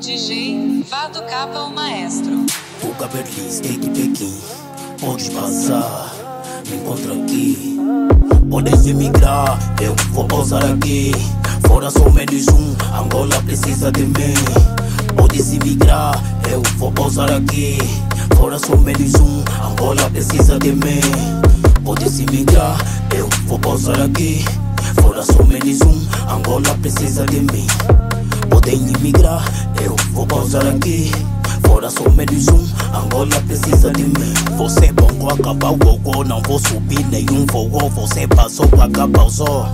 DJ Vado Capa o Maestro. Fuga Berlim, skate Pequim. Podes passar, me encontra aqui. Podes emigrar, eu vou pousar aqui. Fora sou menos um, Angola precisa de mim. Podes emigrar, eu vou pousar aqui. Fora sou menos um, Angola precisa de mim. Podes emigrar, eu vou pousar aqui. Fora sou menos um, Angola precisa de mim. Podem imigrar, eu vou pausar aqui. Fora sou menos um, Angola precisa de mim. Você bongo acabar o gogô, não vou subir nenhum voo. Você passou, acaba pausou.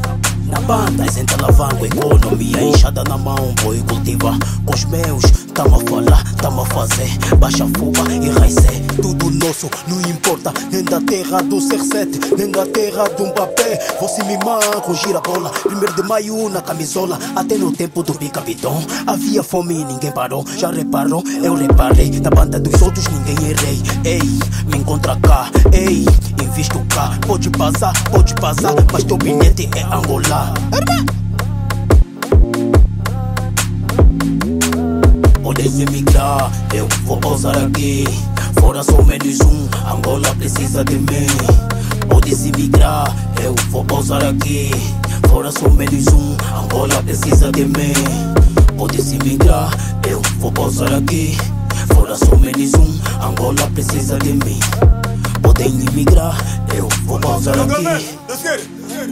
Na banda, senta alavanco, economia inchada na mão, boi cultiva com os meus. Tamo a falar, tamo a fazer, baixa fuga e raicé. Tudo nosso, não importa, nem da terra do CR7, nem da terra do Mbappé. Você me manco, gira bola, primeiro de maio na camisola, até no tempo do bicapitão. Havia fome e ninguém parou, já reparou? Eu reparei, na banda dos outros ninguém errei. Ei, me encontra cá, ei, invisto. Pode passar, pode passar, mas teu bilhete é Angola. Podes emigrar, eu vou pousar aqui. Fora sou menos um, Angola precisa de mim. Podes emigrar, eu vou pousar aqui. Fora sou menos um, Angola precisa de mim. Podes emigrar, eu vou pousar aqui. Fora sou menos um, Angola precisa de mim. Podem imigrar, eu vou pousar aqui.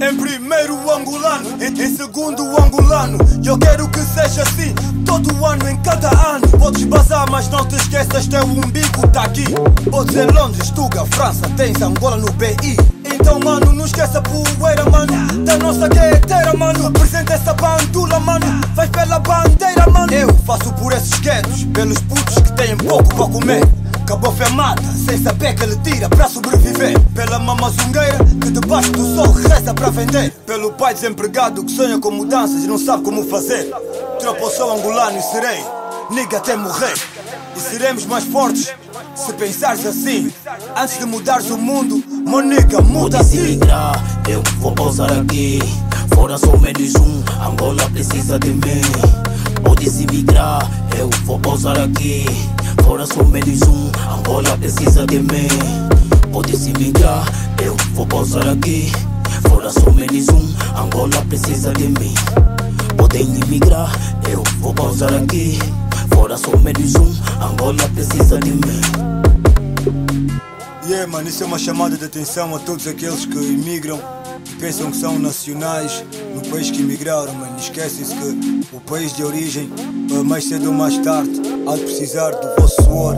Em primeiro angolano, em, segundo angolano. Eu quero que seja assim, todo ano, em cada ano. Podes bazar, mas não te esqueças, teu umbigo tá aqui. Podes em Londres, Tuga, França, tens Angola no BI. Então, mano, não esqueça a poeira, mano. Da nossa gueteira, mano. Representa essa bandula, mano. Vai pela bandeira, mano. Eu faço por esses guetos, pelos putos que têm pouco para comer. Acabou mata, sem saber que ele tira pra sobreviver. Pela mamazungueira que debaixo do sol reza pra vender. Pelo pai desempregado que sonha com mudanças e não sabe como fazer. Tropa sou angolano e serei, nigga até morrer. E seremos mais fortes se pensares assim. Antes de mudares o mundo, moniga, muda assim. eu vou pousar aqui. Fora sou menos um, Angola precisa de mim. Podes imigrar, eu vou pousar aqui. Fora sou menos um, Angola precisa de mim. Podes imigrar, eu vou pousar aqui. Fora sou menos um, Angola precisa de mim. Podem imigrar, eu vou pausar aqui. Fora sou menos um, Angola precisa de mim. Yeah, mano, isso é uma chamada de atenção a todos aqueles que imigram pensam que são nacionais país que imigraram, mano. Esquecem-se que o país de origem, mais cedo ou mais tarde, há de precisar do vosso suor,